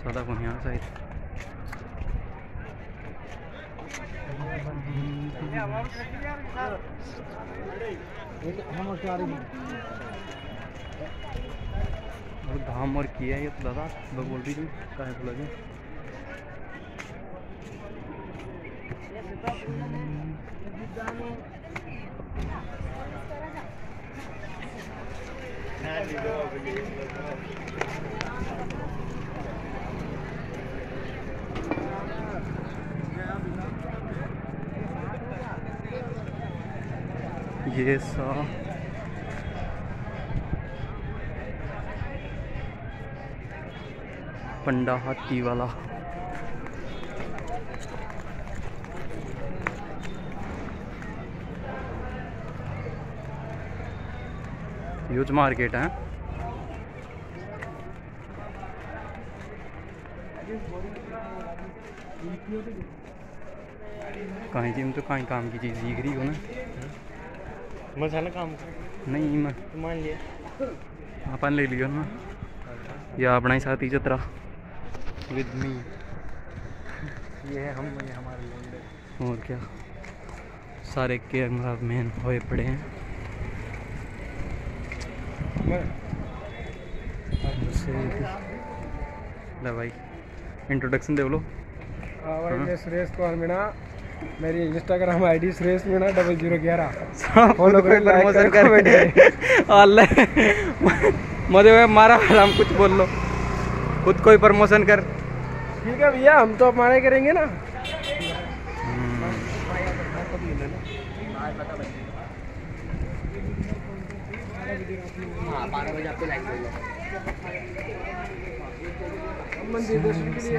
सदा को यहाँ साइड। और धाम और किया है ये तो दादा मैं रही थी, कहे को लगे ये सा। पंडा हाथी वाला। यूज़ मार्केट है। कहीं जिम तो कहीं काम की चीज़ सीख रही हो ना। मसाला काम नहीं मैं मान लिया। अपन ले लियो ना। या अपना ही साथी चतरा विद मी ये है हम ये हमारे लोग और क्या? सारे कैमरा मैन होए पड़े हैं। ले भाई। इंट्रोडक्शन दे बोलो। और ये सुरेश कुमार मीणा। मेरी Instagram ID Suresh Meena double zero ग्यारह। फॉलो करो, प्रमोशन कर। अल्लाह। मज़े में मारा हम कुछ बोल लो। खुद कोई प्रमोशन कर। ठीक है भैया हम तो हमारे करेंगे ना। हम मंदिर दर्शन के लिए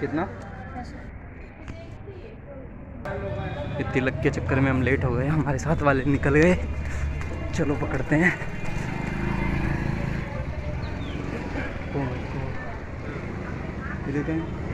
कितना? ये तिलक के चक्कर में हम लेट हो गए, हमारे साथ वाले निकल गए। चलो पकड़ते हैं। ये देखें